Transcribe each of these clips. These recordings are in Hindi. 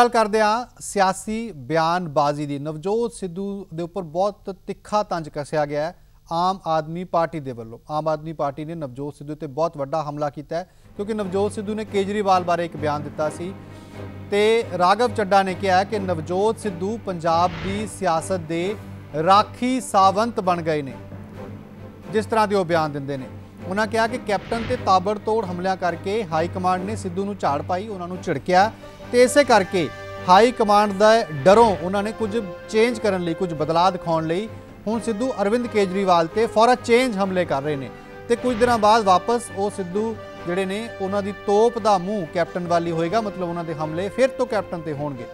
ਗੱਲ ਕਰਦੇ ਹਾਂ ਸਿਆਸੀ ਬਿਆਨਬਾਜ਼ੀ ਦੀ। ਨਵਜੋਤ ਸਿੱਧੂ ਦੇ ਉੱਪਰ ਬਹੁਤ ਤਿੱਖਾ ਤੰਜ ਕੱਸਿਆ ਗਿਆ ਹੈ ਆਮ ਆਦਮੀ ਪਾਰਟੀ ਦੇ ਵੱਲੋਂ। ਆਮ ਆਦਮੀ ਪਾਰਟੀ ਨੇ ਨਵਜੋਤ ਸਿੱਧੂ ਤੇ ਬਹੁਤ ਵੱਡਾ ਹਮਲਾ ਕੀਤਾ ਹੈ, ਕਿਉਂਕਿ ਨਵਜੋਤ ਸਿੱਧੂ ਨੇ ਕੇਜਰੀਵਾਲ ਬਾਰੇ ਇੱਕ ਬਿਆਨ ਦਿੱਤਾ ਸੀ। ਤੇ ਰਾਘਵ ਚੱਡਾ ਨੇ ਕਿਹਾ ਕਿ ਨਵਜੋਤ ਸਿੱਧੂ ਪੰਜਾਬ ਦੀ ਸਿਆਸਤ ਦੇ ਰਾਖੀ ਸਾਵੰਤ ਬਣ ਗਏ ਨੇ, ਜਿਸ ਤਰ੍ਹਾਂ ਦੇ ਉਹ ਬਿਆਨ ਦਿੰਦੇ ਨੇ। ਉਹਨਾਂ ਕਿਹਾ ਕਿ ਕੈਪਟਨ ਤੇ ਤਾਬੜਤੋੜ ਹਮਲਿਆਂ ਕਰਕੇ ਹਾਈ ਕਮਾਂਡ ਨੇ ਸਿੱਧੂ ਨੂੰ ਝਾੜ ਪਾਈ ਉਹਨਾਂ ਨੂੰ ਝਿੜਕਿਆ ਤੇ ਇਸੇ ਕਰਕੇ ਹਾਈ ਕਮਾਂਡ ਦਾ ਡਰੋਂ ਉਹਨਾਂ ਨੇ ਕੁਝ ਚੇਂਜ ਕਰਨ ਲਈ, ਕੁਝ ਬਦਲਾਅ ਦਿਖਾਉਣ ਲਈ ਹੁਣ ਸਿੱਧੂ ਅਰਵਿੰਦ ਕੇਜਰੀਵਾਲ ਤੇ ਫੋਰ ਅ ਚੇਂਜ ਹਮਲੇ ਕਰ ਰਹੇ ਨੇ ਤੇ ਕੁਝ ਦਿਨਾਂ ਬਾਅਦ ਵਾਪਸ ਉਹ ਸਿੱਧੂ ਜਿਹੜੇ ਨੇ ਉਹਨਾਂ ਦੀ ਤੋਪ ਦਾ ਮੂੰਹ ਕੈਪਟਨ ਵਾਲੀ ਹੋਏਗਾ, ਮਤਲਬ ਉਹਨਾਂ ਦੇ ਹਮਲੇ ਫਿਰ ਤੋਂ ਕੈਪਟਨ ਤੇ ਹੋਣਗੇ।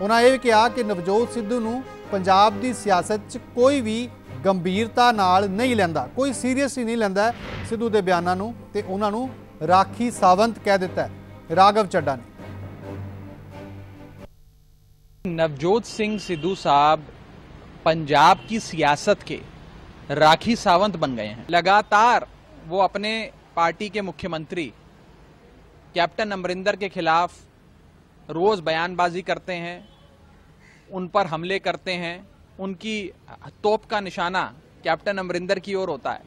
ਉਹਨਾਂ ਇਹ ਵੀ ਕਿਹਾ ਕਿ ਨਵਜੋਤ ਸਿੱਧੂ ਨੂੰ ਪੰਜਾਬ ਦੀ ਸਿਆਸਤ 'ਚ ਕੋਈ ਵੀ ਗੰਭੀਰਤਾ ਨਾਲ ਨਹੀਂ ਲੈਂਦਾ ਕੋਈ ਸੀਰੀਅਸਲੀ ਨਹੀਂ ਲੈਂਦਾ ਸਿੱਧੂ ਦੇ ਬਿਆਨਾਂ ਨੂੰ ਤੇ ਉਹਨਾਂ ਨੂੰ ਰਾਖੀ ਸਾਵੰਤ ਕਹਿ ਦਿੱਤਾ ਹੈ ਰਾਘਵ ਚੱਡਾ ਨੇ नवजोत सिंह सिद्धू साहब पंजाब की सियासत के राखी सावंत बन गए हैं लगातार वो अपने पार्टी के मुख्यमंत्री कैप्टन अमरिंदर के खिलाफ रोज बयानबाजी करते हैं उन पर हमले करते हैं उनकी तोप का निशाना कैप्टन अमरिंदर की ओर होता है,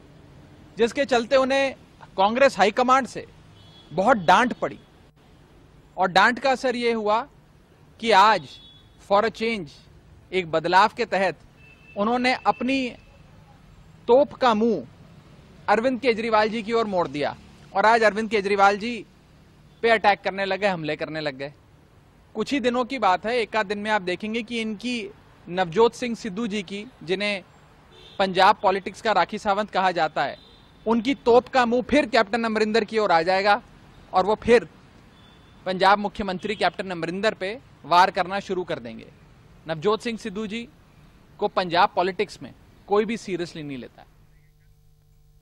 जिसके चलते उन्हें कांग्रेस हाईकमांड से बहुत डांट पड़ी। और डांट का असर ये हुआ कि आज फॉर अ चेंज, एक बदलाव के तहत उन्होंने अपनी तोप का मुँह अरविंद केजरीवाल जी की ओर मोड़ दिया। और आज अरविंद केजरीवाल जी पे अटैक करने लगे हमले करने लग गए। कुछ ही दिनों की बात है, एक आध दिन में आप देखेंगे कि इनकी नवजोत सिंह सिद्धू जी की, जिन्हें पंजाब पॉलिटिक्स का राखी सावंत कहा जाता है, उनकी तोप का मुँह फिर कैप्टन अमरिंदर की ओर आ जाएगा और वो फिर पंजाब मुख्यमंत्री कैप्टन अमरिंदर पे वार करना शुरू कर देंगे। नवजोत सिंह सिद्धू जी को पंजाब पॉलिटिक्स में कोई भी सीरियसली नहीं लेता। है